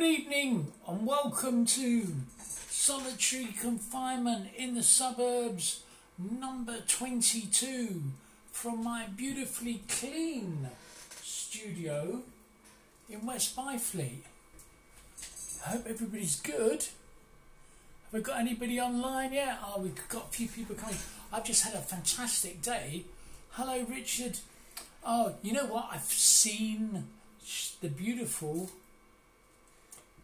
Good evening and welcome to Solitary Confinement in the Suburbs number 22 from my beautifully clean studio in West Byfleet. I hope everybody's good. Have we got anybody online yet? Oh, we've got a few people coming. I've just had a fantastic day. Hello, Richard. Oh, you know what? I've seen the beautiful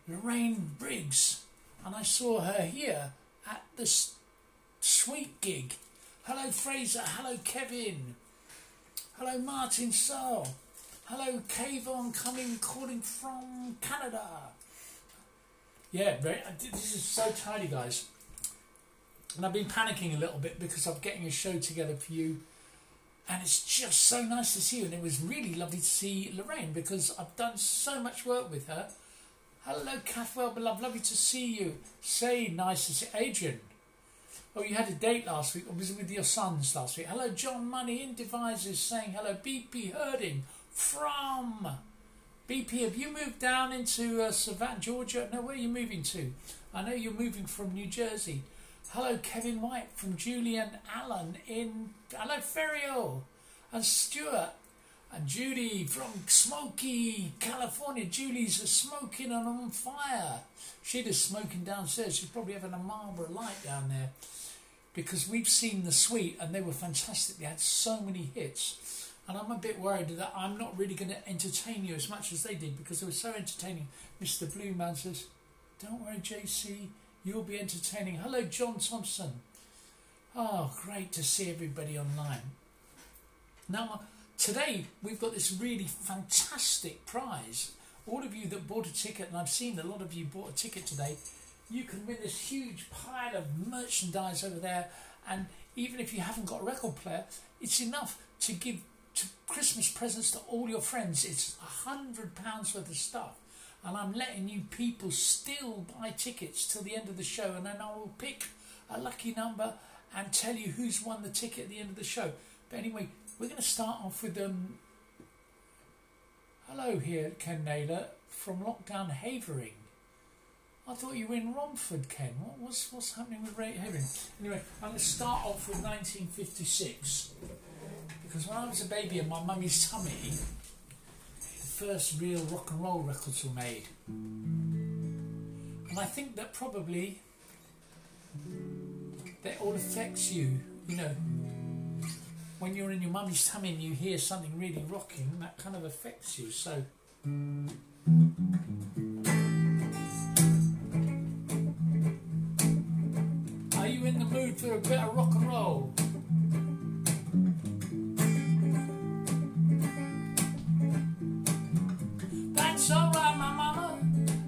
Lorraine Briggs, and I saw her here at the Sweet gig. Hello, Fraser. Hello, Kevin. Hello, Martin Searle. Hello, Kayvon coming, calling from Canada. Yeah, this is so tidy, guys. And I've been panicking a little bit because I'm getting a show together for you. And it's just so nice to see you. And it was really lovely to see Lorraine because I've done so much work with her. Hello, Cathwell, beloved. Lovely to see you. Say, nice to see Adrian. Oh, you had a date last week, or was it with your sons last week? Hello, John Money in Devizes saying hello. BP Herding from BP. Have you moved down into uh, Savannah, Georgia? No, where are you moving to? I know you're moving from New Jersey. Hello, Kevin White from Julian Allen in. Hello, Ferriol and Stuart and Judy from Smoky, California. Julie's a smoking and on fire. She is smoking downstairs. She's probably having a Marlboro light down there because we've seen the Sweet and they were fantastic. They had so many hits. And I'm a bit worried that I'm not really going to entertain you as much as they did because they were so entertaining. Mr. Blue Man says, Don't worry, JC, you'll be entertaining. Hello, John Thompson. Oh, great to see everybody online. Now, today we've got this really fantastic prize. All of you that bought a ticket, and I've seen a lot of you bought a ticket today, you can win this huge pile of merchandise over there. And even if you haven't got a record player, it's enough to give to Christmas presents to all your friends. It's a hundred pounds worth of stuff. And I'm letting you people still buy tickets till the end of the show, and then I will pick a lucky number and tell you who's won the ticket at the end of the show. But anyway, we're going to start off with um. Hello here, Ken Naylor from Lockdown Havering. I thought you were in Romford, Ken. What, what's, what's happening with Ray Heron? Anyway, I'm going to start off with 1956. Because when I was a baby in my mummy's tummy, the first real rock and roll records were made. And I think that probably that all affects you, you know. When you're in your mummy's tummy and you hear something really rocking, that kind of affects you. So. Are you in the mood for a bit of rock and roll. That's alright, my mama.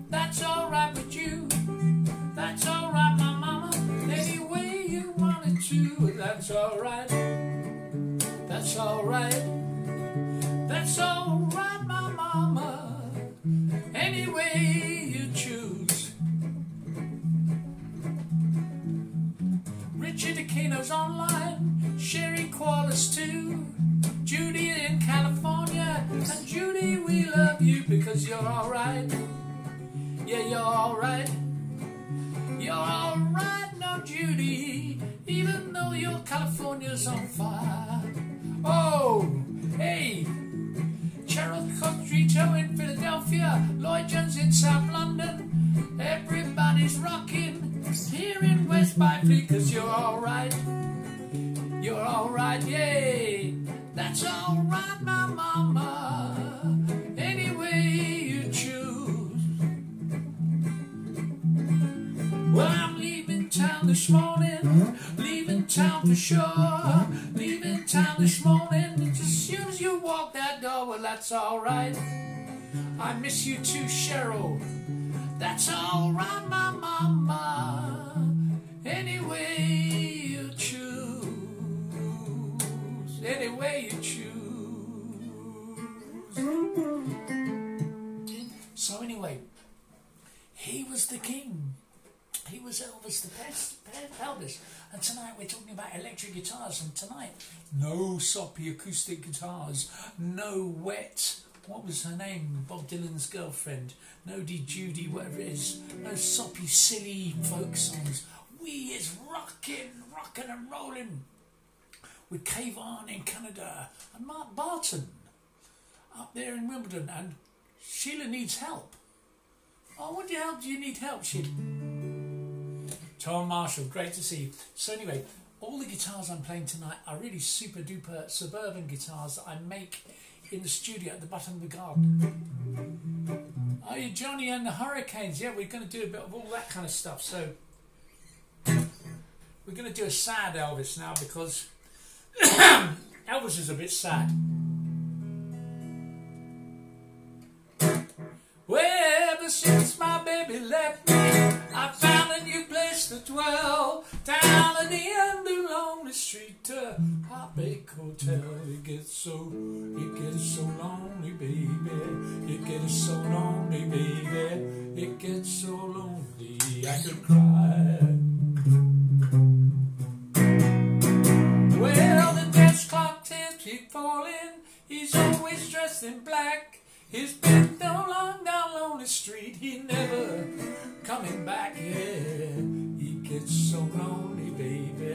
That's alright with you. That's alright, my mama. Any way you wanted to. That's alright. Alright. That's alright, my mama. Any way you choose. Richard Aquino's online, Sherry Qualis too, Judy in California, and Judy, we love you because you're alright. Yeah, you're alright. You're alright now, Judy, even though your California's on fire. Oh, hey, Cheryl Cotrito in Philadelphia, Lloyd Jones in South London, everybody's rocking here in West Byfleet, cause you're alright. You're alright, yay. That's alright, my mama. Any way you choose. Well, I'm leaving town this morning. Leaving town for sure. Leaving town this morning. As soon as you walk that door, well, that's alright. I miss you too, Cheryl. That's alright, my mama. Any way you choose. Any way you choose. So, anyway, he was the king. He was Elvis the best, Elvis. And tonight we're talking about electric guitars. And tonight, no soppy acoustic guitars, no wet what was her name? Bob Dylan's girlfriend. Nody Judy, whatever it is. No soppy, silly folk songs. We is rocking, rocking and rolling. With Kayvon in Canada and Mark Barton up there in Wimbledon. And Sheila needs help. Oh, what do you help? Do you need help, Sheila? Tom Marshall, great to see you. So anyway, all the guitars I'm playing tonight are really super duper suburban guitars that I make in the studio at the bottom of the garden. Oh, are you Johnny and the Hurricanes? Yeah, we're going to do a bit of all that kind of stuff. So we're going to do a sad Elvis now because Elvis is a bit sad. Well, ever since my baby left me, dwell. Down at the end of lonely street to Heartbreak Hotel. It gets so, it gets so lonely, baby. It gets so lonely, baby. It gets so lonely, I could cry. Well, the dance clock tips keep falling. He's always dressed in black. He's been down long down lonely street. He never coming back. Yeah, gets so lonely, baby.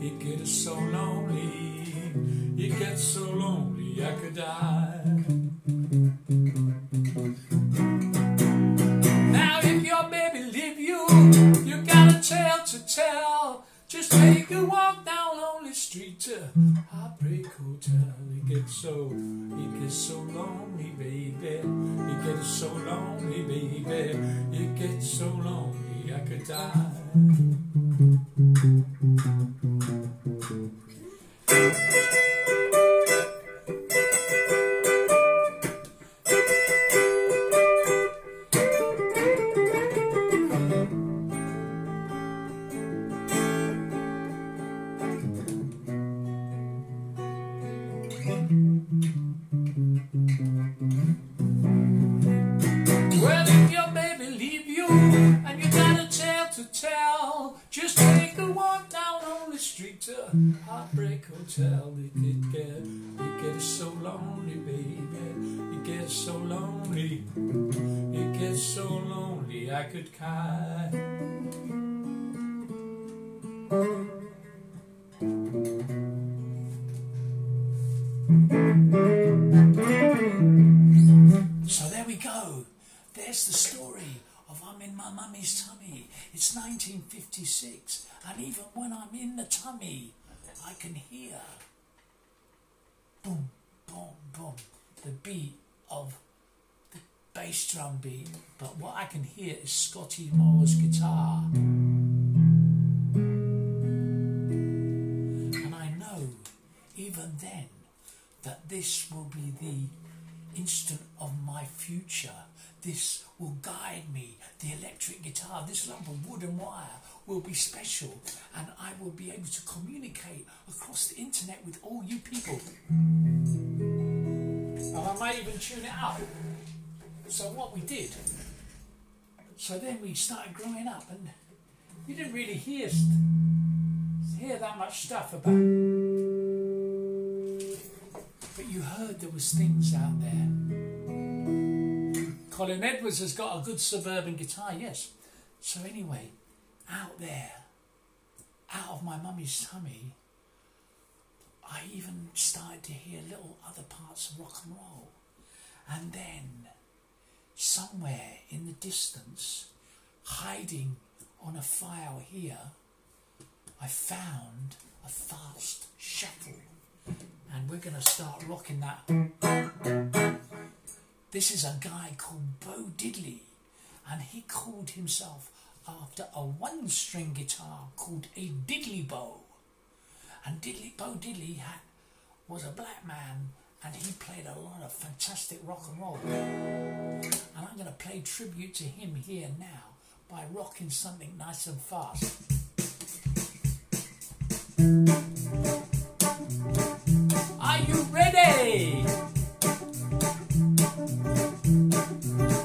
He gets so lonely. He gets so lonely, I could die. Now if your baby leave you, you got a tale to tell. Just take a walk down lonely street to Heartbreak Hotel. It gets so, it gets so lonely, baby. It gets so lonely, baby. It gets so lonely, I could die. Thank you. The tummy, I can hear boom, boom, boom, the beat of the bass drum beat. But what I can hear is Scotty Moore's guitar. And I know, even then, that this will be the instant of my future. This will guide me. The electric guitar, this lump of wood and wire will be special, and I will be able to communicate across the internet with all you people. And I might even tune it up. So, what we did, so then we started growing up, and you didn't really hear, hear that much stuff about but you heard there was things out there. Colin Edwards has got a good suburban guitar, yes. So anyway, out there, out of my mummy's tummy, I even started to hear little other parts of rock and roll. And then, somewhere in the distance, hiding on a file here, I found a fast shuffle and we're going to start rocking that. This is a guy called Bo Diddley, and he called himself after a one string guitar called a Diddley Bow. And Diddley, Bo Diddley had, was a black man and he played a lot of fantastic rock and roll. And I'm going to play tribute to him here now by rocking something nice and fast. Are you ready? I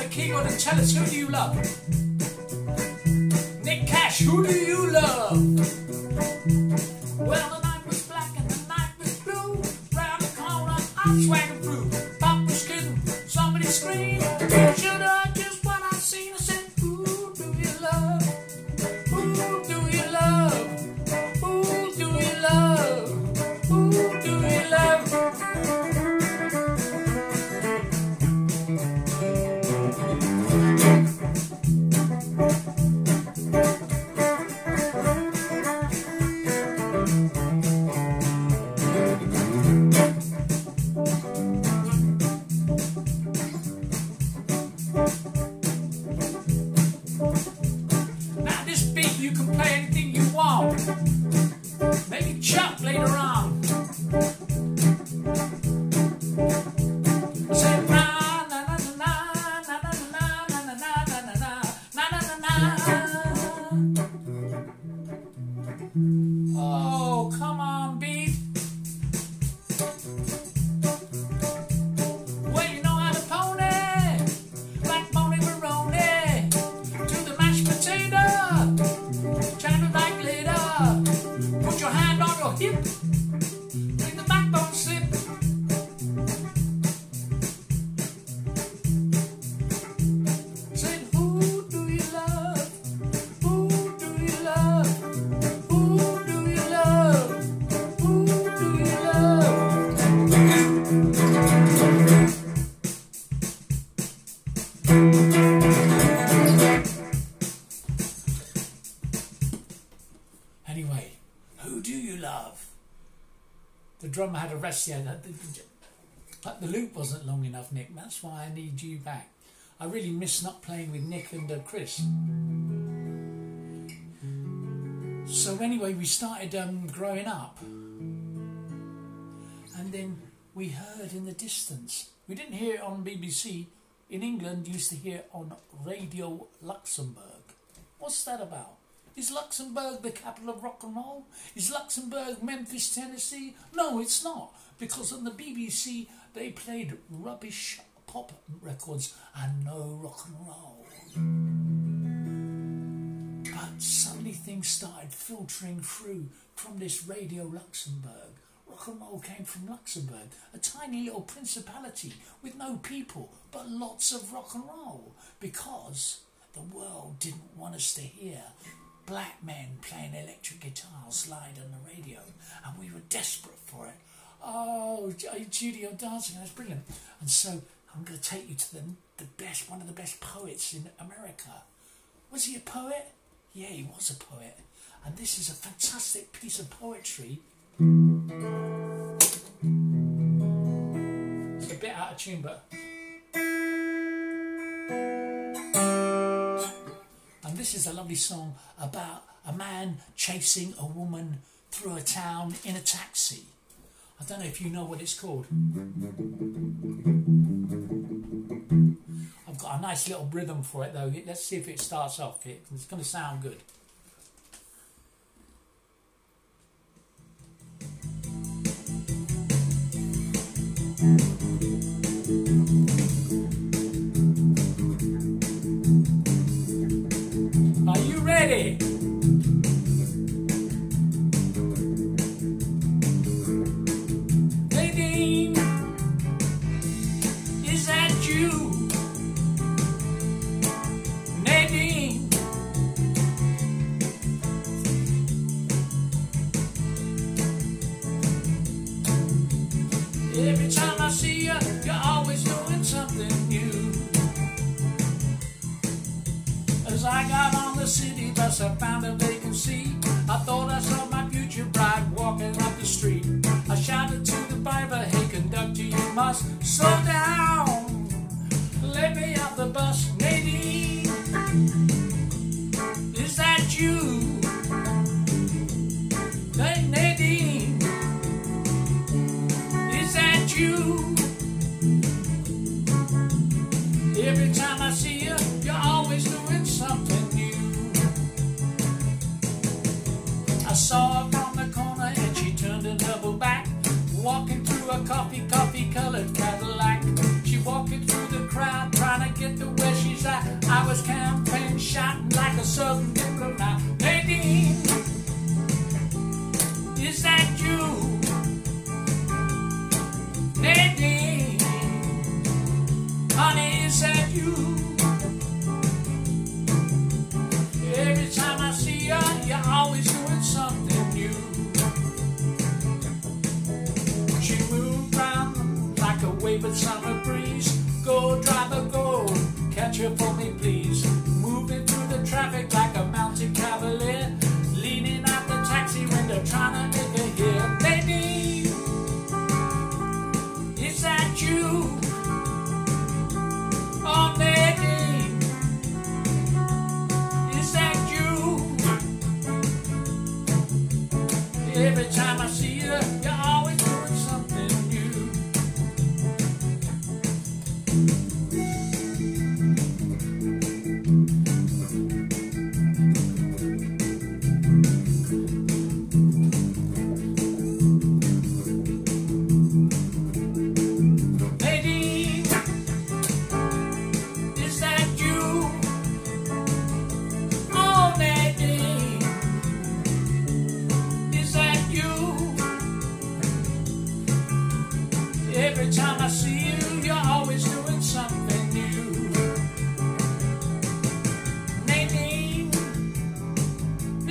on the keyboard and tell us who do you love? Nick Cash, who do you love? A. The, the- the loop wasn't long enough, Nick. That's why I need you back. I really miss not playing with Nick and uh, Chris. So anyway, we started um, growing up, and then we heard in the distance. We didn't hear it on BBC. In England, used to hear it on Radio Luxembourg. What's that about? Is Luxembourg the capital of rock and roll? Is Luxembourg Memphis, Tennessee? No, it's not. Because on the BBC they played rubbish pop records and no rock and roll. But suddenly things started filtering through from this Radio Luxembourg. Rock and roll came from Luxembourg, a tiny little principality with no people, but lots of rock and roll, because the world didn't want us to hear black men playing electric guitars live on the radio, and we were desperate for it. Oh, oh Judy, you're dancing, that's brilliant. And so I'm going to take you to the, the best, one of the best poets in America. Was he a poet? Yeah, he was a poet. And this is a fantastic piece of poetry. It's a bit out of tune, but. This is a lovely song about a man chasing a woman through a town in a taxi. I don't know if you know what it's called. I've got a nice little rhythm for it though. Let's see if it starts off. It's going to sound good. Are I found a vacancy. I thought I saw my future bride walking up the street. I shouted to the driver, hey conductor, you must slow a coffee, coffee colored Cadillac. She walking through the crowd, trying to get to where she's at. I was campaign shouting like a southern diplomat. Nadine, is that you? Nadine, honey, is that you? Summer breeze. Go, driver, go, catch her for me, please.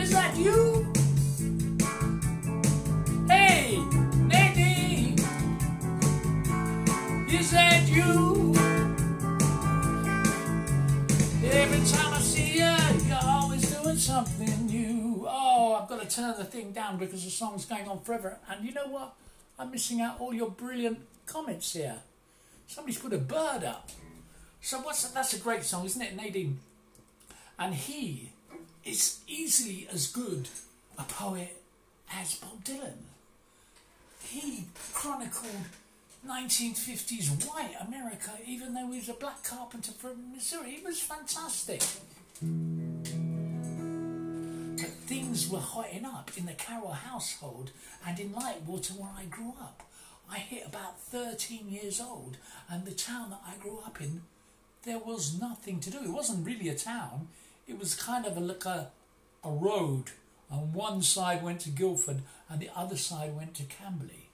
Is that you? Hey, Nadine, is that you? Every time I see you, you're always doing something new. Oh, I've got to turn the thing down because the song's going on forever. And you know what? I'm missing out all your brilliant comments here. Somebody's put a bird up. So what's that? That's a great song, isn't it, Nadine? And he is easily as good a poet as Bob Dylan. He chronicled 1950s white America, even though he was a black carpenter from Missouri. It was fantastic. But things were hotting up in the Carroll household and in Lightwater where I grew up. I hit about 13 years old, and the town that I grew up in, there was nothing to do. It wasn't really a town, it was kind of a, like a, a road. And one side went to Guildford, and the other side went to Camberley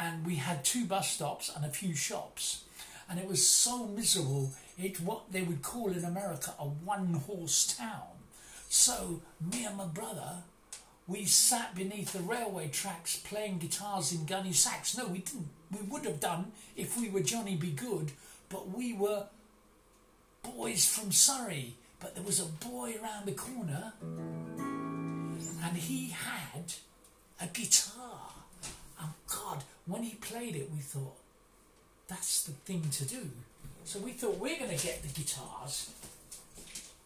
and we had two bus stops and a few shops. And it was so miserable, it's what they would call in America a one horse town. So, me and my brother, we sat beneath the railway tracks playing guitars in gunny sacks. No, we didn't. We would have done if we were Johnny Be Good, but we were boys from Surrey. But there was a boy around the corner, and he had a guitar. And God, when he played it, we thought, that's the thing to do. So we thought, we're going to get the guitars.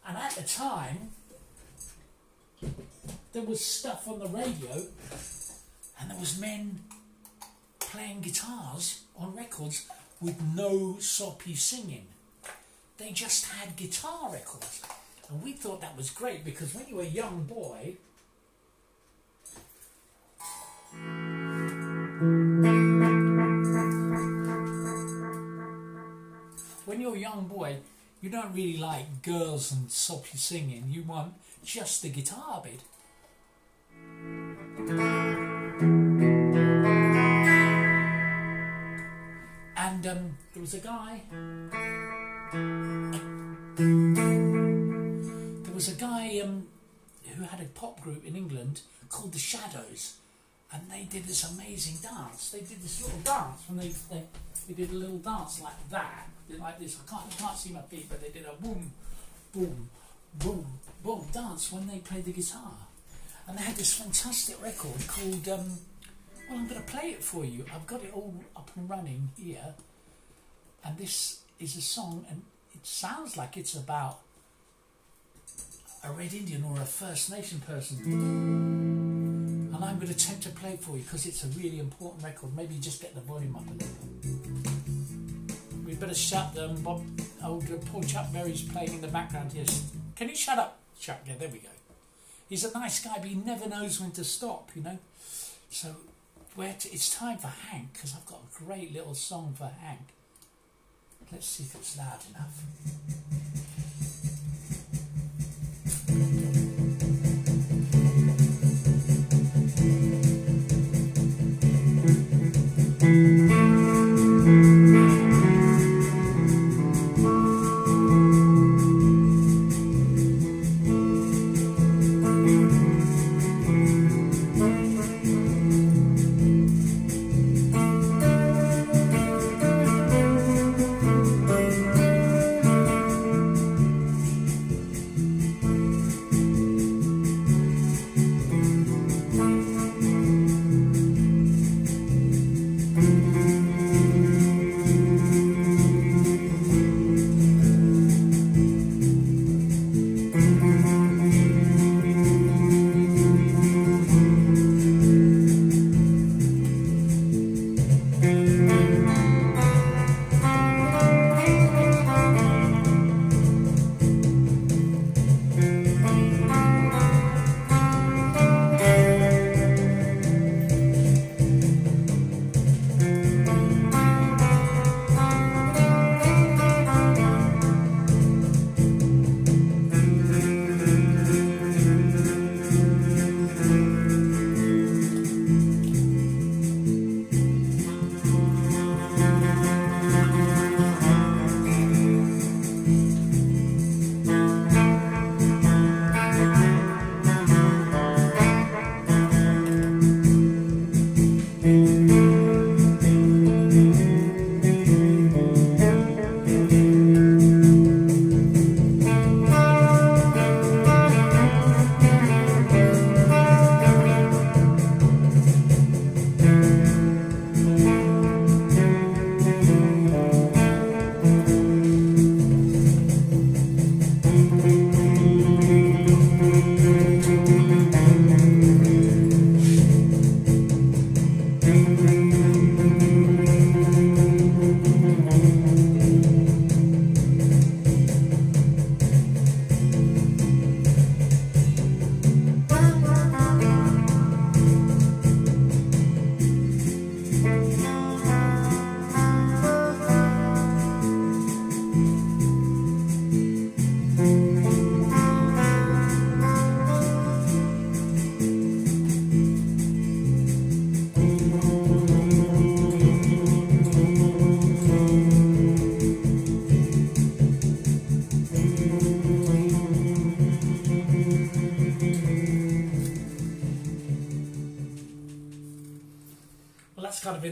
And at the time, there was stuff on the radio, and there was men playing guitars on records with no soppy singing. They just had guitar records. And we thought that was great because when you were a young boy, when you're a young boy, you don't really like girls and soppy singing. You want just the guitar bit. And um, there was a guy. There was a guy um, who had a pop group in England called the Shadows, and they did this amazing dance. They did this little dance, and they they, they did a little dance like that, like this. I can't you can't see my feet, but they did a boom, boom, boom, boom dance when they played the guitar. and they had this fantastic record called. Um, well, I'm going to play it for you. I've got it all up and running here, and this is a song, and it sounds like it's about a Red Indian or a First Nation person. And I'm going to attempt to play it for you because it's a really important record. Maybe just get the volume up a little. We better shut them. Bob, old uh, Paul Chuck Berry's playing in the background here. Can you shut up, Chuck? Yeah, there we go. He's a nice guy, but he never knows when to stop, you know. So where it's time for Hank because I've got a great little song for Hank. Let's see if it's loud enough.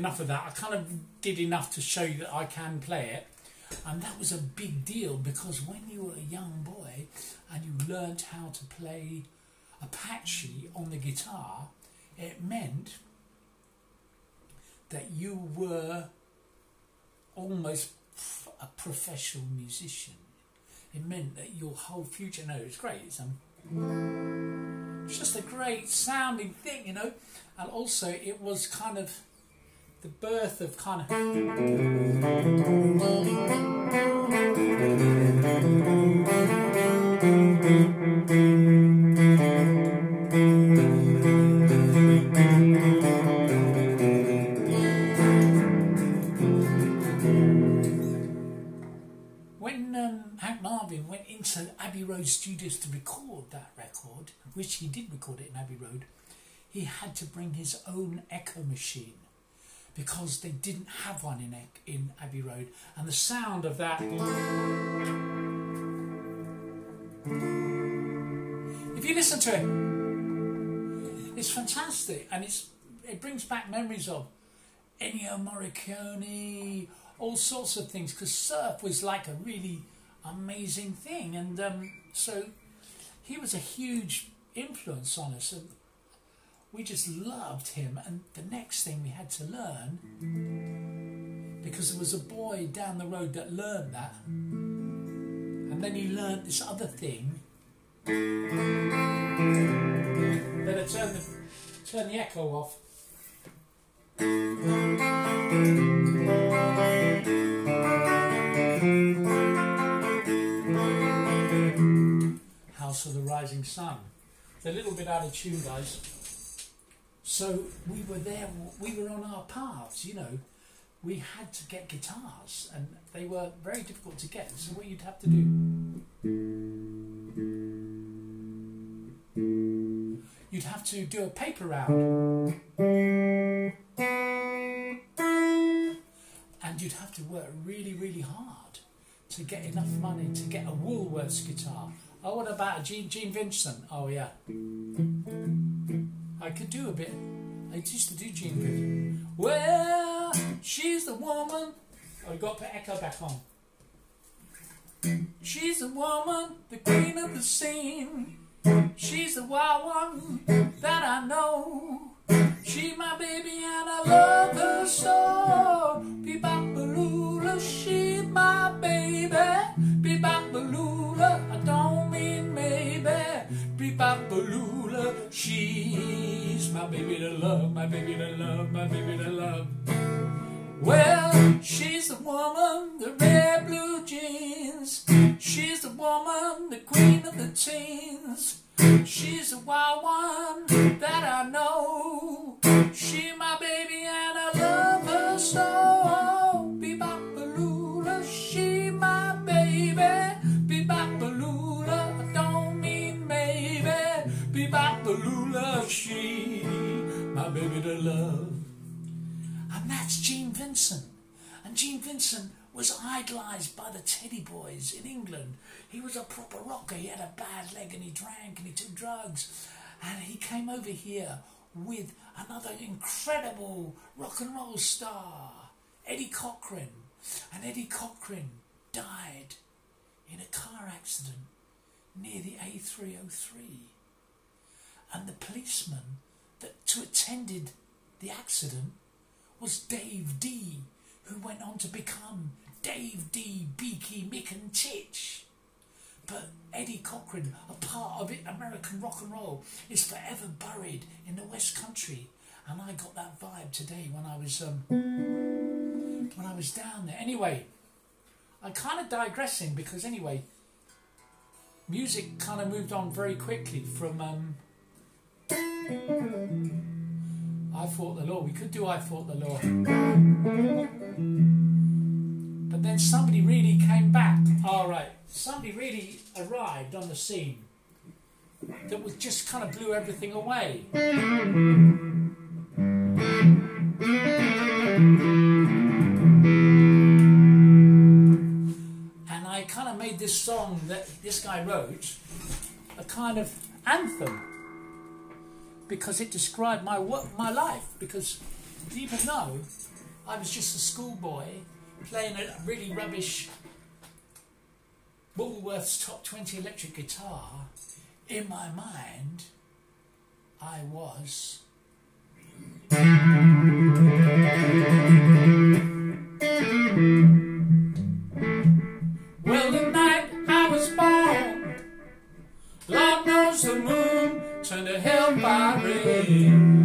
Enough of that. I kind of did enough to show you that I can play it. And that was a big deal because when you were a young boy and you learnt how to play Apache on the guitar, it meant that you were almost a professional musician. It meant that your whole future, no, it's great. It's, um, it's just a great sounding thing, you know. And also, it was kind of the birth of kind of. When um, Hank Marvin went into Abbey Road Studios to record that record, which he did record it in Abbey Road, he had to bring his own echo machine because they didn't have one in in Abbey Road, and the sound of that. If you listen to it, it's fantastic, and it's it brings back memories of Ennio Morricone, all sorts of things, because surf was like a really amazing thing, and um, so he was a huge influence on us. And we just loved him. And the next thing we had to learn, because there was a boy down the road that learned that, and then he learned this other thing. Then I turned the, turn the echo off. House of the Rising Sun. It's a little bit out of tune, guys. So we were there, we were on our paths, you know. We had to get guitars, and they were very difficult to get. So what you'd have to do, you'd have to do a paper round, and you'd have to work really, really hard to get enough money to get a Woolworths guitar. Oh, what about Gene, Gene Vincent? Oh yeah. I could do a bit. I used to do Gene Vincent. Well, she's the woman. You got put echo back on. She's the woman, the queen of the scene. She's the wild one that I know. She's my baby and I love her so. Be-bop-a-lula, she's my baby. Be-bop-a-lula, I don't mean maybe. Be-bop-a-lula, she's my baby to love, my baby to love, my baby to love. Well, she's the woman, the red blue jeans. She's the woman, the queen of the teens. She's the wild one that I know. She my baby and I she my baby to love. And that's Gene Vincent. And Gene Vincent was idolised by the Teddy Boys in England. He was a proper rocker. He had a bad leg and he drank and he took drugs. And he came over here with another incredible rock and roll star, Eddie Cochran. And Eddie Cochran died in a car accident near the A303. And the policeman that to attended the accident was Dave Dee, who went on to become Dave Dee, Beaky, Mick and Titch. But Eddie Cochran, a part of it, American rock and roll, is forever buried in the West Country. And I got that vibe today when I was um, when I was down there. Anyway, I'm kind of digressing because anyway, music kind of moved on very quickly from um, I fought the law. We could do I fought the law. But then somebody really came back. All right, somebody really arrived on the scene that was just kind of blew everything away. And I kind of made this song that this guy wrote a kind of anthem because it described my work, my life. Because even though I was just a schoolboy playing a really rubbish Woolworths Top 20 electric guitar, in my mind, I was. Well, the night I was born, Lord knows the moon turned to hell by rain.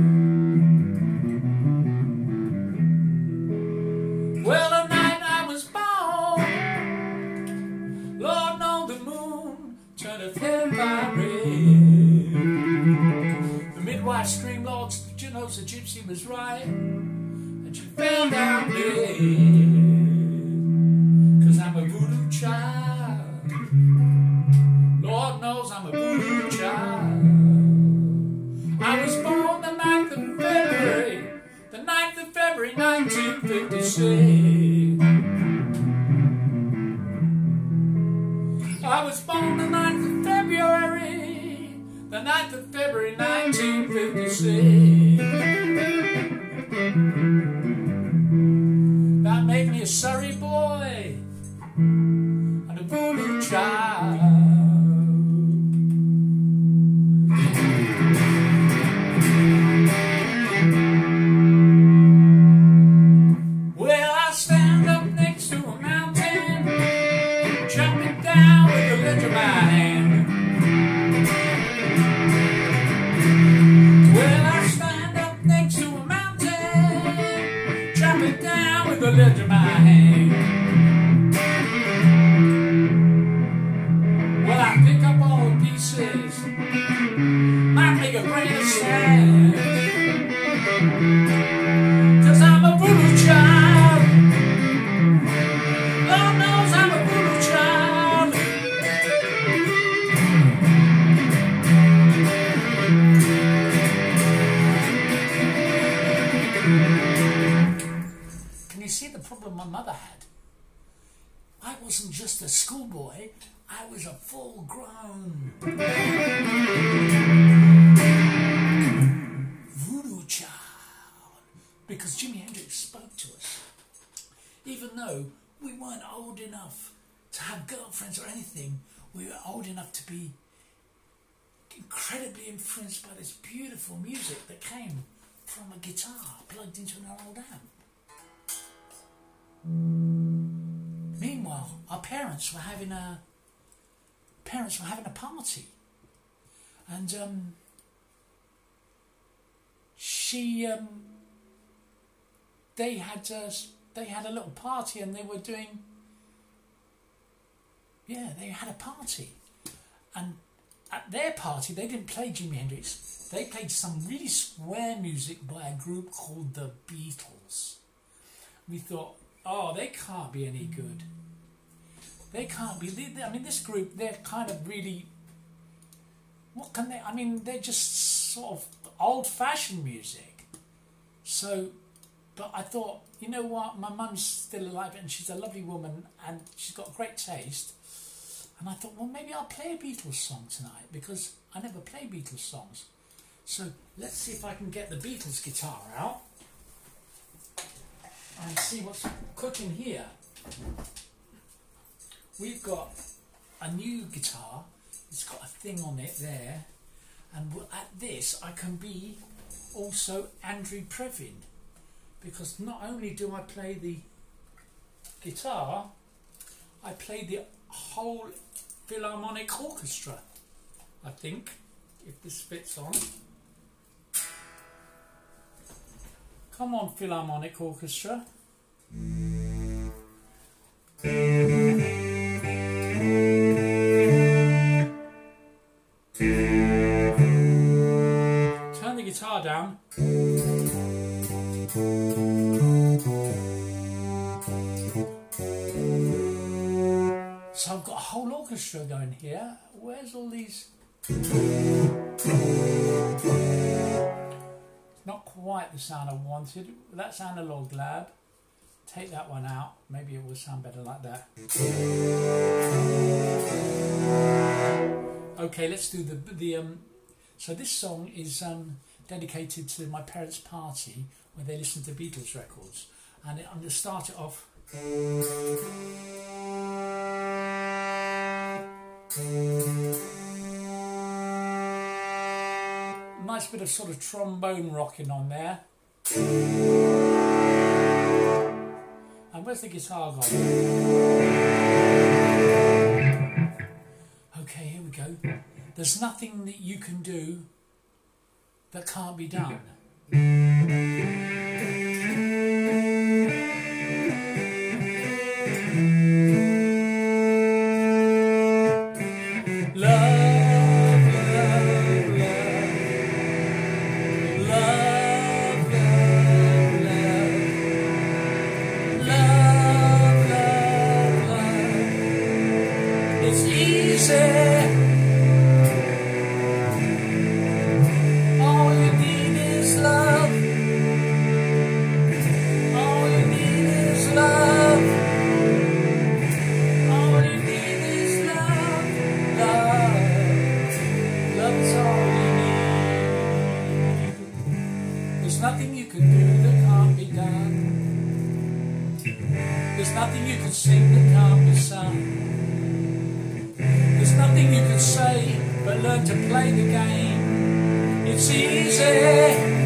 Well, the night I was born, Lord knows the moon turned to hell by rain. The midwife screamed, Lord, you know the gypsy was right, and she fell down dead. Cause I'm a voodoo child. Lord knows I'm a voodoo child. I was born the 9th of February, the 9th of February 1956. I was born the 9th of February, the 9th of February 1956. That made me a Surrey boy and a voodoo child. under my hand. Beautiful music that came from a guitar plugged into an old amp. Meanwhile, our parents were having a parents were having a party, and um, she um, they had uh, they had a little party and they were doing yeah they had a party, and at their party they didn't play Jimi Hendrix. They played some really square music by a group called the Beatles. We thought, oh, they can't be any good. They can't be. They, I mean, this group, they're kind of really. What can they? I mean, they're just sort of old-fashioned music. So, but I thought, you know what? My mum's still alive, and she's a lovely woman, and she's got great taste. And I thought, well, maybe I'll play a Beatles song tonight because I never play Beatles songs. So let's see if I can get the Beatles guitar out and see what's cooking here. We've got a new guitar. It's got a thing on it there, and at this I can be also Andrew Previn because not only do I play the guitar, I play the whole Philharmonic Orchestra. I think, if this fits on. Come on, Philharmonic Orchestra. Turn the guitar down. So I've got a whole orchestra going here. Where's all these? Quite the sound I wanted. That's Analog Lab. Take that one out. Maybe it will sound better like that. Okay, let's do the the um. So this song is um dedicated to my parents' party where they listened to Beatles records, and I'm going to start it off. Nice bit of sort of trombone rocking on there. And where's the guitar gone? Okay, here we go. There's nothing that you can do that can't be done. All you need. There's nothing you can do that can't be done. There's nothing you can sing that can't be sung. There's nothing you can say but learn to play the game. It's easy.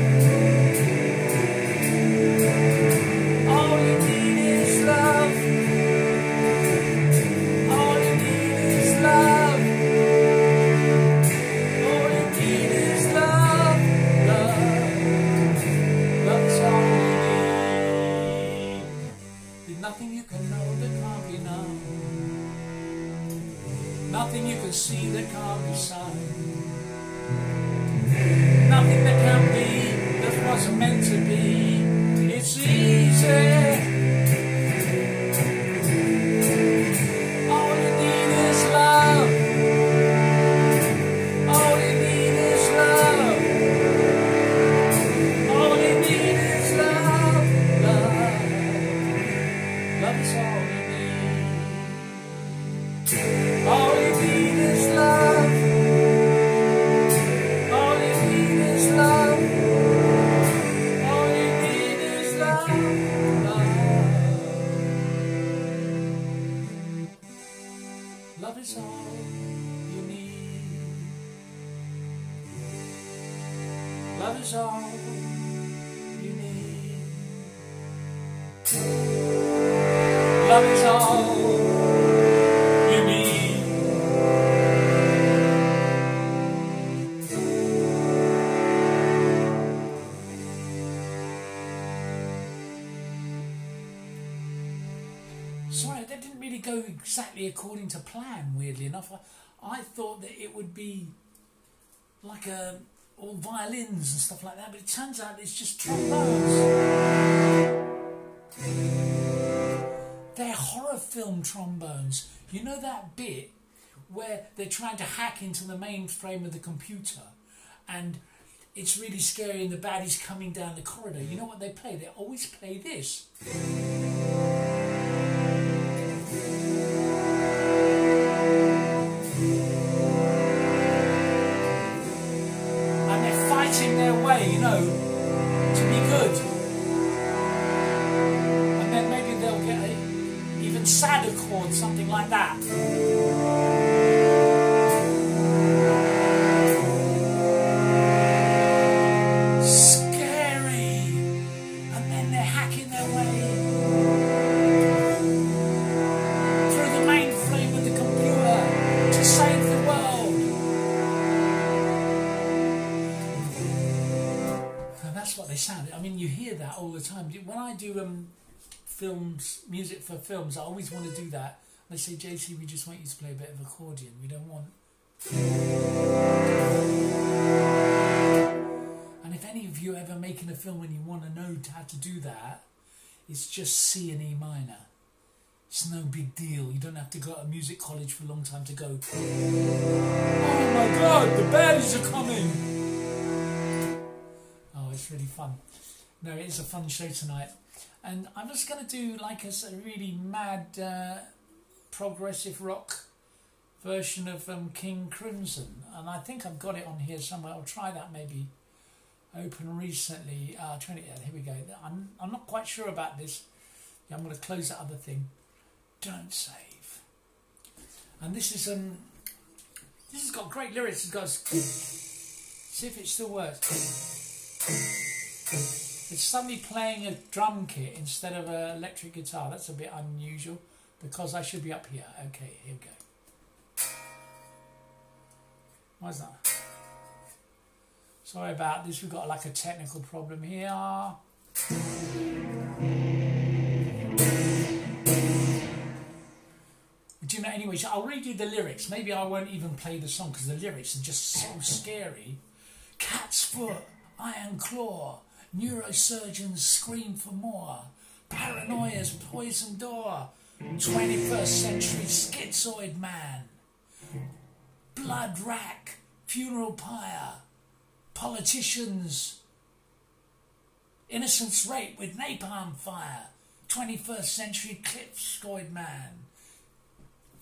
According to plan. Weirdly enough, I, I thought that it would be like a all violins and stuff like that, but it turns out it's just trombones. They're horror film trombones. You know that bit where they're trying to hack into the mainframe of the computer and it's really scary and the baddie's coming down the corridor. You know what they play? They always play this. All the time. When I do um, films, music for films, I always want to do that. They say, JC, we just want you to play a bit of accordion. We don't want. And if any of you ever making a film and you want to know how to do that, it's just C and E minor. It's no big deal. You don't have to go to music college for a long time to go. Oh my God, the baddies are coming! Oh, it's really fun. No, it is a fun show tonight. And I'm just going to do like a, a really mad uh, progressive rock version of um, King Crimson. And I think I've got it on here somewhere. I'll try that maybe. Open recently. Uh, trying to, yeah, here we go. I'm, I'm not quite sure about this. Yeah, I'm going to close that other thing. Don't save. And this is um, this has got great lyrics. It goes. See if it still works. It's somebody playing a drum kit instead of an electric guitar. That's a bit unusual because I should be up here. Okay, here we go. Why's that? Sorry about this. We've got like a technical problem here. Do you know, anyway, so I'll read you the lyrics. Maybe I won't even play the song because the lyrics are just so scary. Cat's foot, iron claw, Neurosurgeons scream for more. Paranoia's poison door. 21st century schizoid man. Blood rack. Funeral pyre. Politicians. Innocence raped with napalm fire. 21st century schizoid man.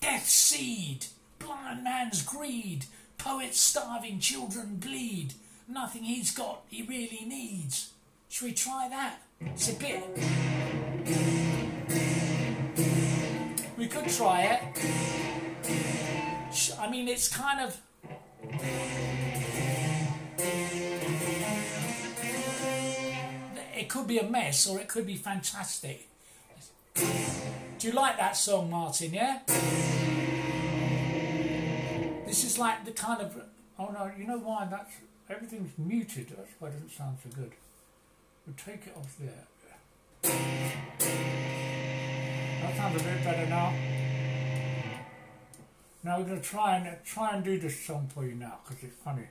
Death seed. Blind man's greed. Poets starving, children bleed. Nothing he's got he really needs. Should we try that? It's a bit. We could try it. I mean, it's kind of. It could be a mess or it could be fantastic. Do you like that song, Martin? Yeah? This is like the kind of. Oh no, you know why? That's. Everything's muted. That's why it doesn't sound so good. We'll take it off there. That sounds a bit better now. Now we're going to try and try and do this song for you now because it's funny.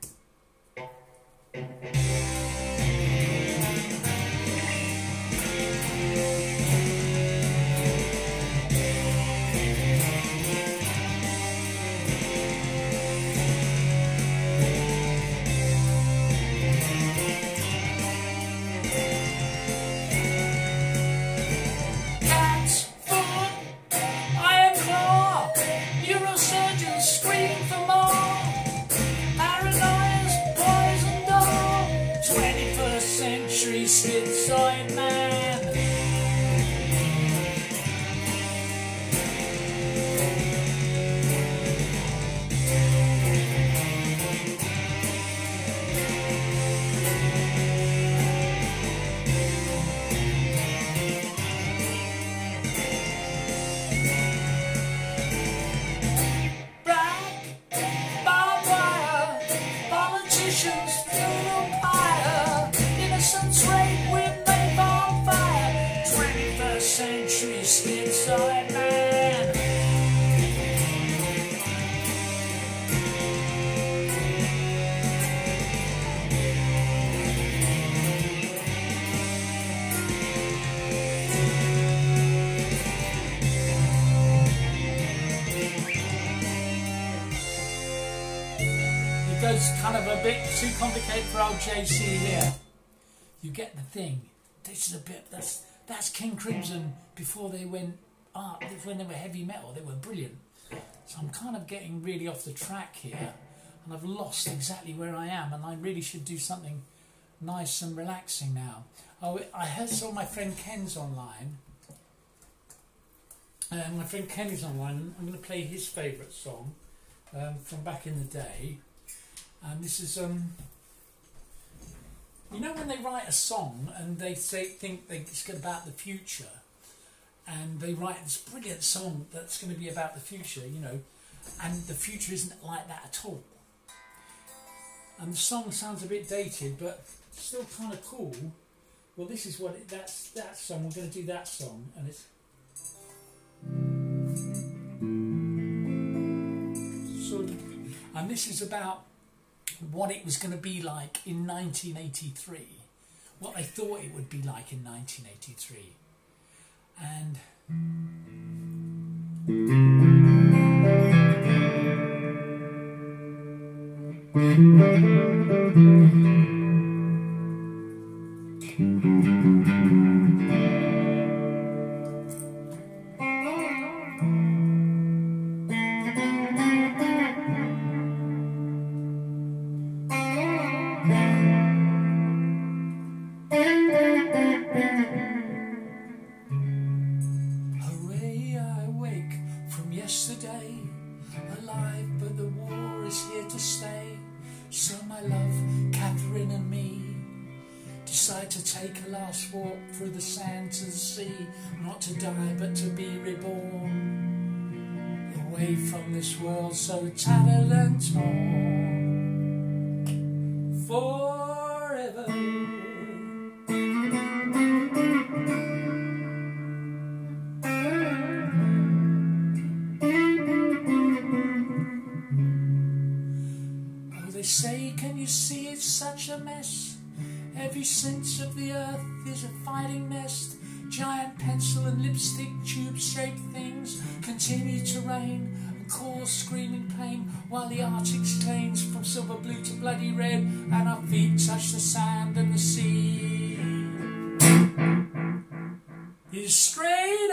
Old JC here. You get the thing. This is a bit. That's that's King Crimson before they went art. When they were heavy metal, they were brilliant. So I'm kind of getting really off the track here, and I've lost exactly where I am. And I really should do something nice and relaxing now. Oh, I heard saw my friend Ken's online. Uh, my friend Ken is online. I'm going to play his favourite song um, from back in the day. And this is um, you know when they write a song and they say think they, it's about the future, and they write this brilliant song that's going to be about the future, you know, and the future isn't like that at all. And the song sounds a bit dated, but still kind of cool. Well, this is what it, that's that song. We're going to do that song, and it's. Of, and this is about what it was going to be like in 1983, what they thought it would be like in 1983. And Every sense of the earth is a fighting nest. Giant pencil and lipstick tube shaped things continue to rain and cause screaming pain while the Arctic change from silver blue to bloody red and our feet touch the sand and the sea. Is straight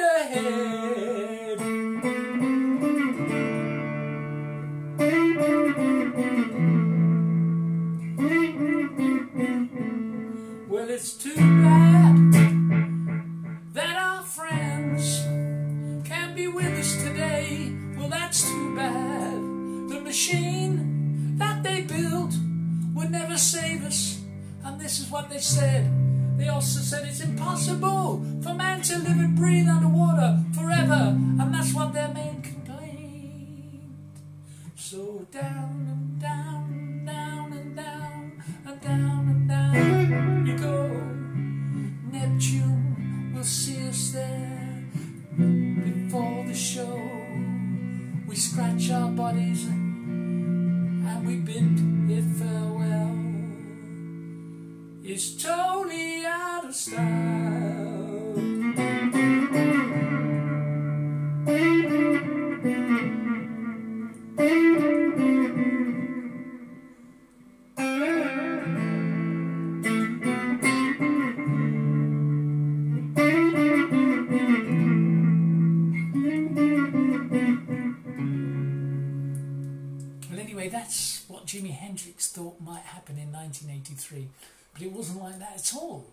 1983, but it wasn't like that at all.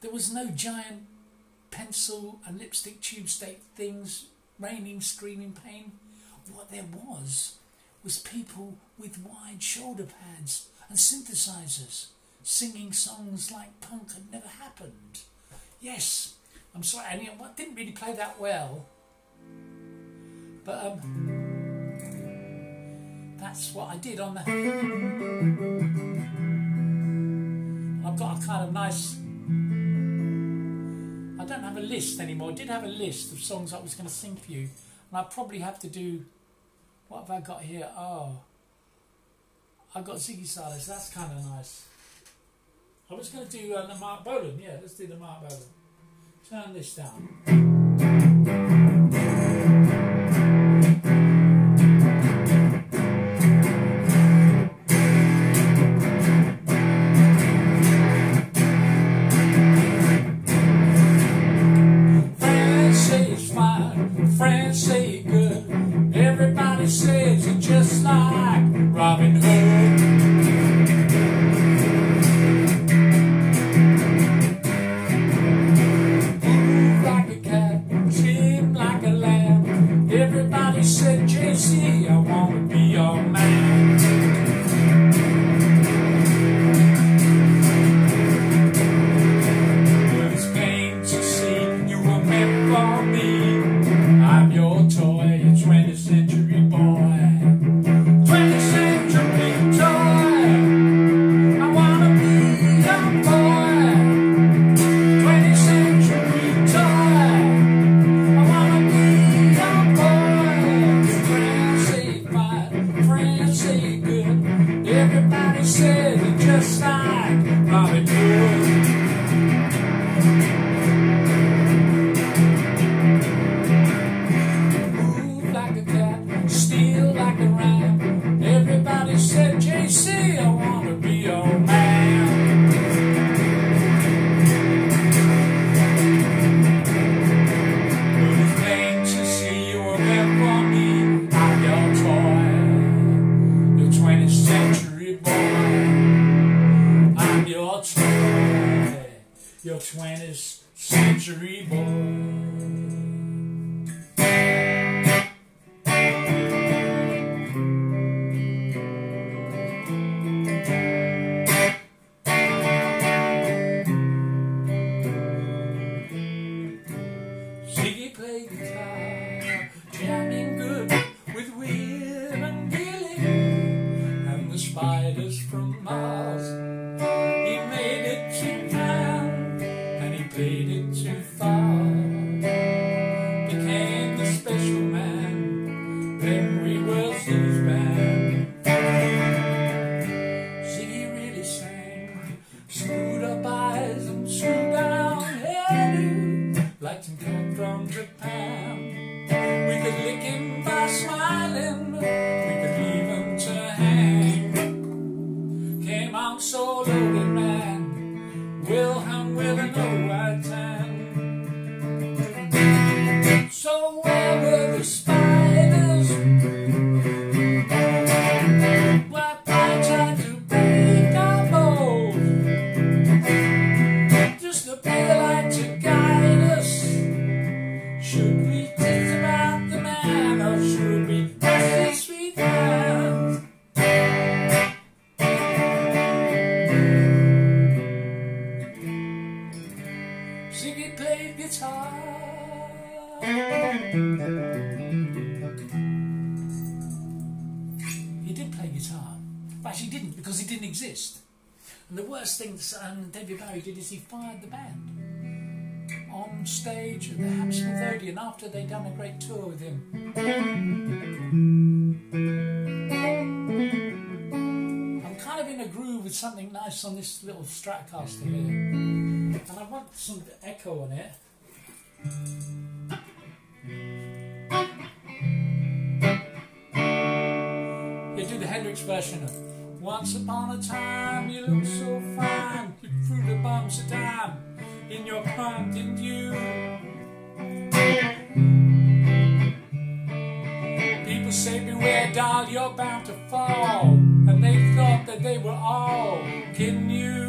There was no giant pencil and lipstick tube state things raining, screaming pain. What there was was people with wide shoulder pads and synthesizers singing songs like punk had never happened. Yes, I'm sorry, it didn't really play that well. But um, that's what I did on the. I've got a kind of nice. I don't have a list anymore. I did have a list of songs I was going to sing for you, and I probably have to do. What have I got here? Oh, I've got Ziggy Stardust. That's kind of nice. I was going to do uh, the Marc Bolan. Yeah, let's do the Marc Bolan. Turn this down. And the worst thing that um, David Bowie did is he fired the band on stage at the Hammersmith Odeon after they'd done a great tour with him. I'm kind of in a groove with something nice on this little Stratocaster here, and I want some echo on it. You do the Hendrix version of once upon a time, you looked so fine. You threw the bombs of time in your prime, didn't you? People say, Beware, doll, you're bound to fall. And they thought that they were all kidding you.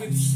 With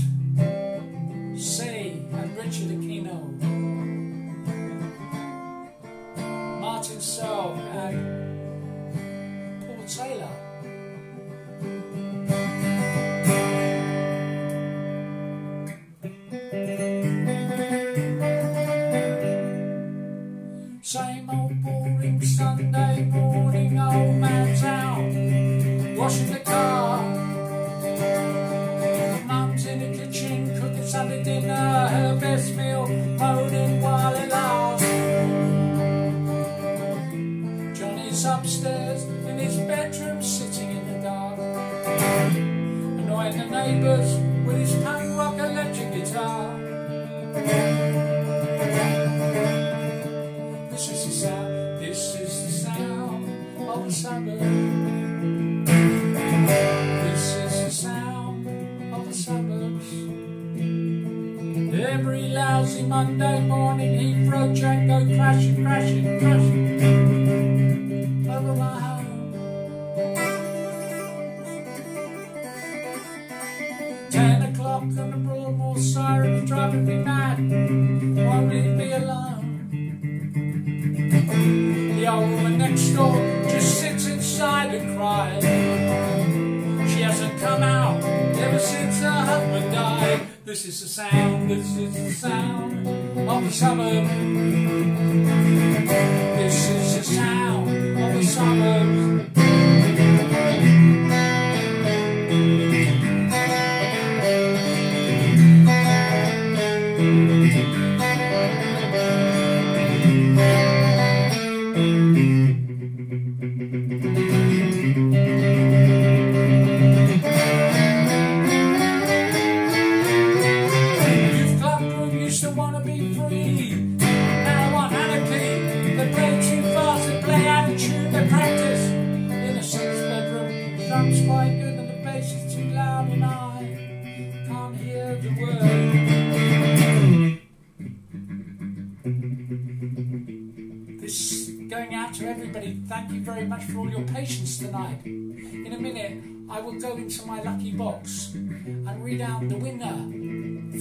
into my lucky box and read out the winner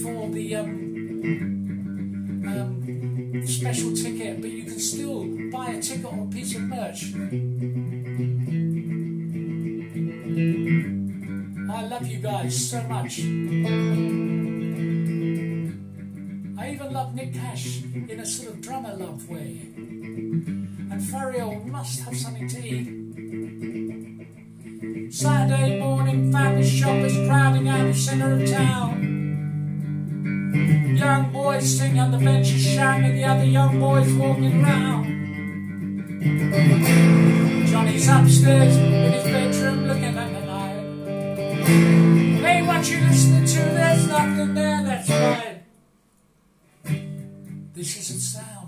for the um, um, special ticket, but you can still buy a ticket or a piece of merch. I love you guys so much. I even love Nick Cash in a sort of drummer love way. And Fariel must have something to eat. Saturday shoppers crowding out the centre of town. Young boys sitting on the benches shouting the other young boys walking round. Johnny's upstairs in his bedroom looking at the night. Hey, what you listening to? There's nothing there, that's right. This isn't sound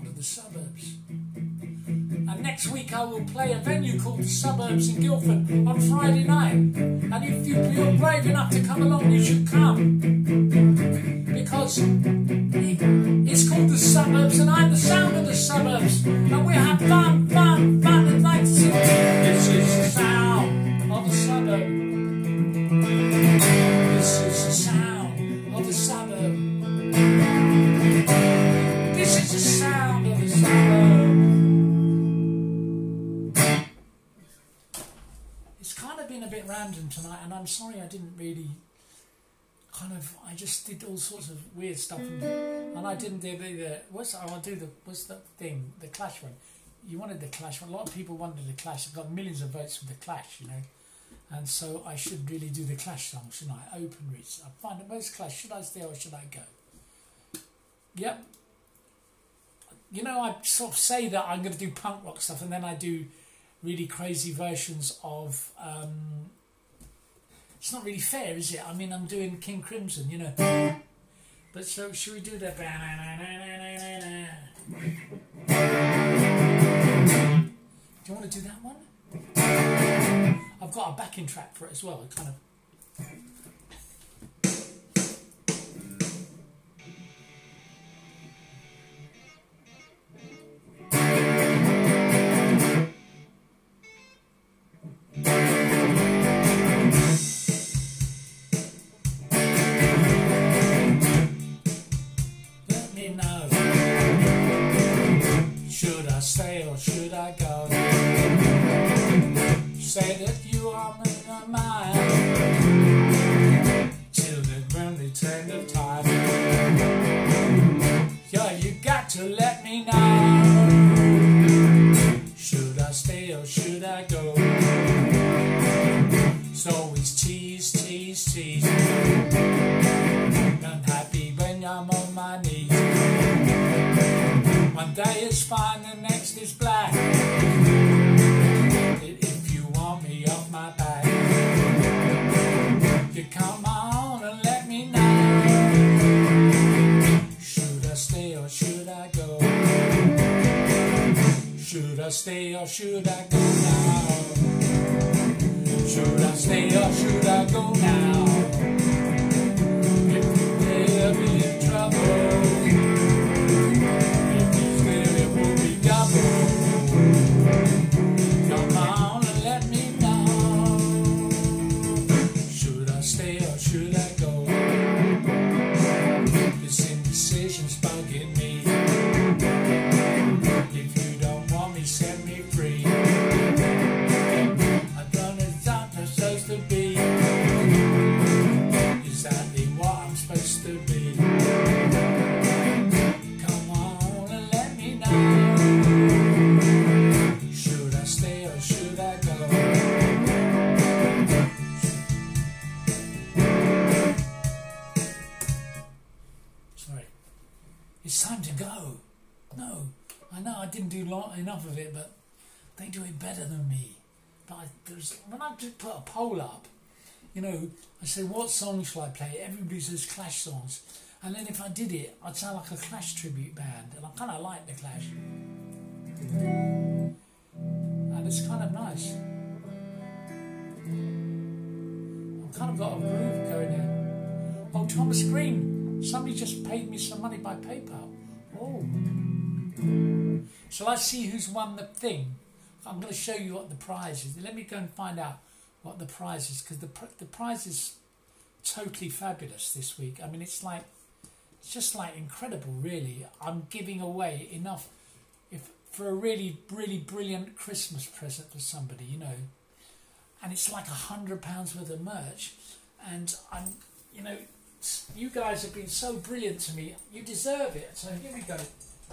next week I will play a venue called the Suburbs in Guildford on Friday night. And if you, you're brave enough to come along, you should come. Because it's called the Suburbs and I'm the sound of the suburbs. And we have fun, fun, fun and like to see I'm sorry I didn't really kind of. I just did all sorts of weird stuff, and, and I didn't do the, the what's I want to do the what's the thing the Clash one. You wanted the Clash one. A lot of people wanted the Clash. I've got millions of votes for the Clash, you know. And so I should really do the Clash song, shouldn't I? Open reach. I find the most Clash. Should I stay or should I go? Yep. You know, I sort of say that I'm going to do punk rock stuff, and then I do really crazy versions of. Um, it's not really fair, is it? I mean, I'm doing King Crimson, you know. But so, should we do that? Do you want to do that one? I've got a backing track for it as well. It kind of. Should they do it better than me. But I, there's, when I just put a poll up, you know, I say, what songs shall I play? Everybody says Clash songs. And then if I did it, I'd sound like a Clash tribute band. And I kind of like the Clash. And it's kind of nice. I've kind of got a groove going here. Oh, Thomas Green, somebody just paid me some money by PayPal. Oh. So let's see who's won the thing? I'm going to show you what the prize is. Let me go and find out what the prize is because the the prize is totally fabulous this week. I mean, it's like it's just like incredible, really. I'm giving away enough if for a really, really brilliant Christmas present for somebody, you know. And it's like a hundred pounds worth of merch, and I'm, you know, you guys have been so brilliant to me. You deserve it. So here we go.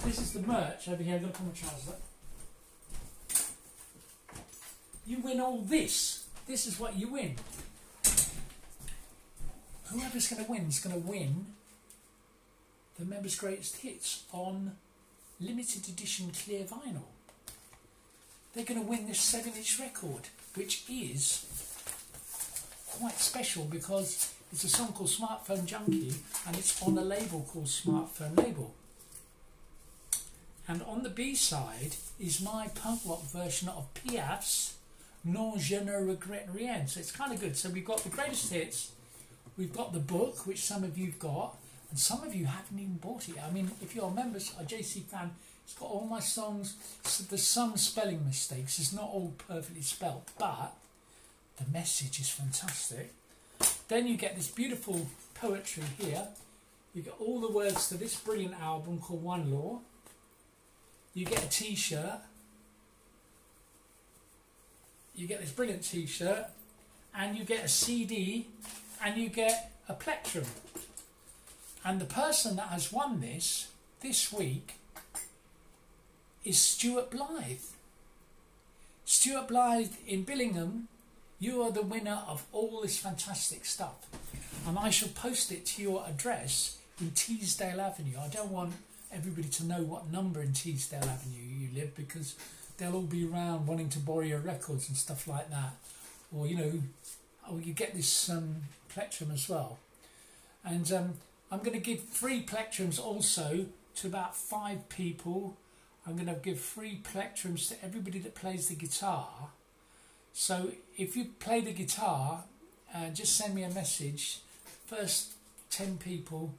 This is the merch over here. To put my trousers You win all this. This is what you win. Whoever's going to win is going to win the members' greatest hits on limited edition clear vinyl. They're going to win this 7 inch record, which is quite special because it's a song called Smartphone Junkie and it's on a label called Smartphone Label. And on the B side is my punk rock version of Piaf's Non Je ne regrette rien. So it's kind of good. So we've got the greatest hits, we've got the book, which some of you've got, and some of you haven't even bought it. I mean, if you're a members, a JC fan, it's got all my songs. So there's some spelling mistakes. It's not all perfectly spelt, but the message is fantastic. Then you get this beautiful poetry here. You get all the words to this brilliant album called One Law. You get a T-shirt. You get this brilliant T-shirt, and you get a CD, and you get a plectrum. And the person that has won this this week is Stuart Blythe. Stuart Blythe in Billingham, you are the winner of all this fantastic stuff. And I shall post it to your address in Teesdale Avenue. I don't want everybody to know what number in Teesdale Avenue you live because they'll all be around wanting to borrow your records and stuff like that. Or, you know, or you get this um, plectrum as well. And um, I'm going to give free plectrums also to about five people. I'm going to give free plectrums to everybody that plays the guitar. So if you play the guitar, uh, just send me a message. First 10 people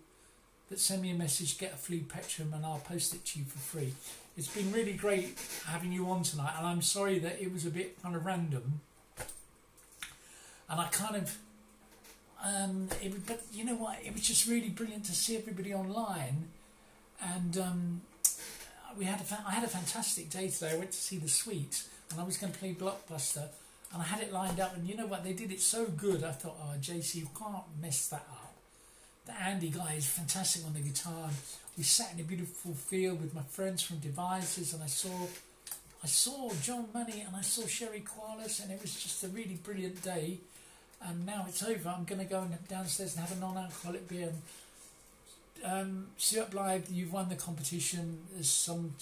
that send me a message get a free plectrum and I'll post it to you for free. It's been really great having you on tonight and I'm sorry that it was a bit kind of random. And I kind of um, it, but you know what? It was just really brilliant to see everybody online, and um, we had a fa- I had a fantastic day today. I went to see the Sweets, and I was going to play Blockbuster, and I had it lined up. And you know what? They did it so good. I thought, oh, JC, you can't mess that up. The Andy guy is fantastic on the guitar. We sat in a beautiful field with my friends from Devizes, and I saw. I saw John Money and I saw Sherry Qualis, and it was just a really brilliant day and now it's over. I'm going to go downstairs and have a non-alcoholic beer. And, um, Stuart Blythe, you've won the competition. There's some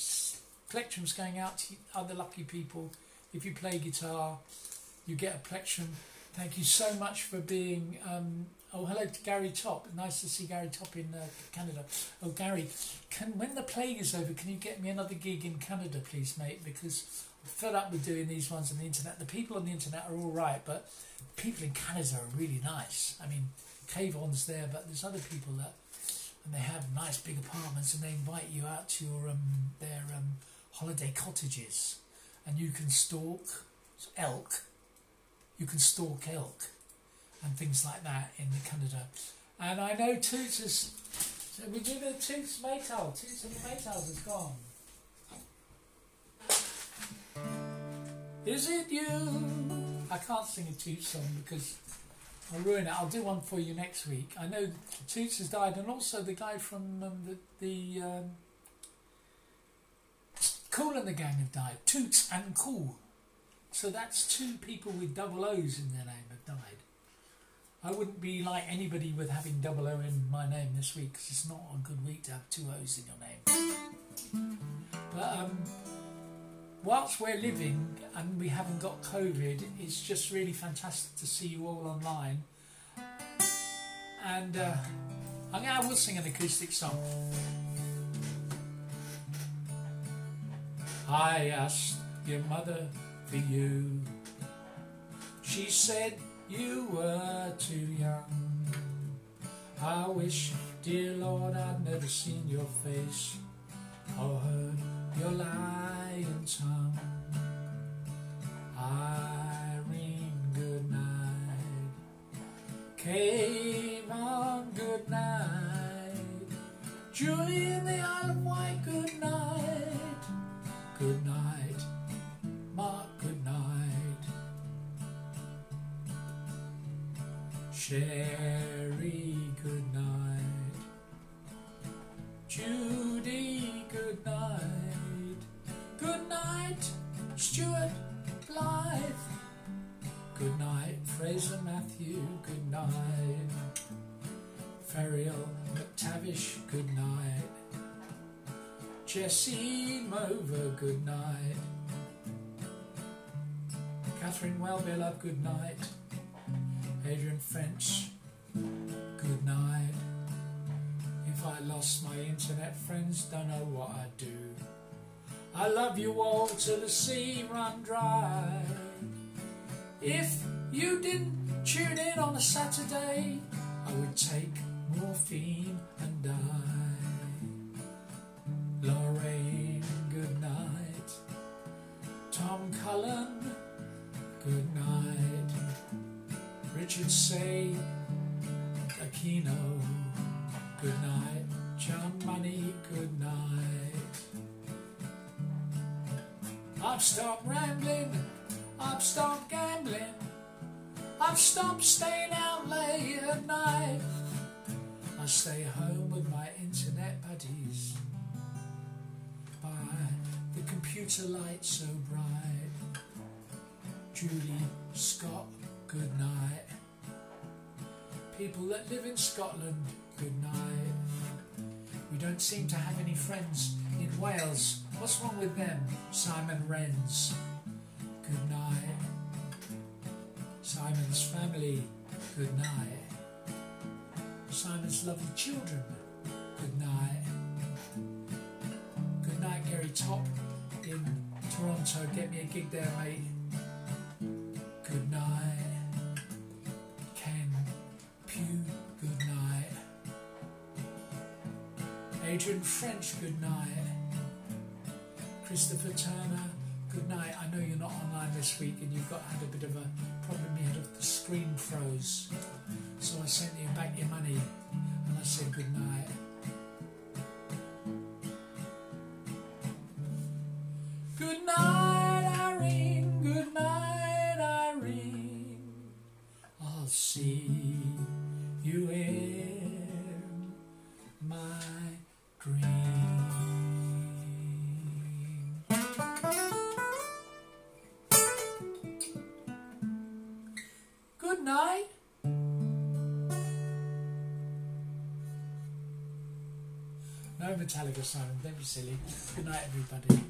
plectrums going out to other lucky people. If you play guitar, you get a plectrum. Thank you so much for being. Um, oh, hello to Gary Top. Nice to see Gary Top in uh, Canada. Oh, Gary, can when the plague is over, can you get me another gig in Canada, please, mate? Because I'm fed up with doing these ones on the internet. The people on the internet are all right, but people in Canada are really nice. I mean, Kayvon's there, but there's other people that, and they have nice big apartments, and they invite you out to your um, their um, holiday cottages, and you can stalk elk. You can stalk elk, and things like that in Canada. And I know Toots is. So we give the Toots Maytal. Toots and the Maytals is gone. Is it you? I can't sing a Toots song because I'll ruin it. I'll do one for you next week. I know Toots has died, and also the guy from um, the, the um, Kool and the Gang have died. Toots and Kool. So that's two people with double O's in their name have died. I wouldn't be like anybody with having double O in my name this week because it's not a good week to have two O's in your name. But um, whilst we're living and we haven't got COVID, it's just really fantastic to see you all online. And uh, I will sing an acoustic song. I asked your mother for you. She said you were too young. I wish, dear Lord, I'd never seen your face or heard your lying tongue. Irene, good night. Came on, good night. Julie in the Isle of Wight, good night. Good night. Sherry, good night. Judy, good night. Good night, Stuart Blythe. Good night, Fraser Matthew, good night. Ferriel McTavish, good night. Jessie Mover, good night. Catherine love, good night. Adrian French, good night. If I lost my internet friends, don't know what I'd do. I love you all till the sea run dry. If you didn't tune in on a Saturday, I would take morphine and die. Lorraine, good night. Tom Cullen, Richard Say, Aquino, good night. John Money, good night. I've stopped rambling, I've stopped gambling, I've stopped staying out late at night. I stay home with my internet buddies by the computer light so bright. Julie Scott, good night. People that live in Scotland, good night. We don't seem to have any friends in Wales. What's wrong with them? Simon Wrens, good night. Simon's family, good night. Simon's lovely children, good night. Good night, Gary Top in Toronto. Get me a gig there, mate. Good night. Adrian French, good night. Christopher Turner, good night. I know you're not online this week and you've got had a bit of a problem. You had the screen froze, so I sent you back your money and I said good night. Good night, Irene. Good night, Irene. I'll see you in No Metallica, Simon. Don't be silly. Good night, everybody.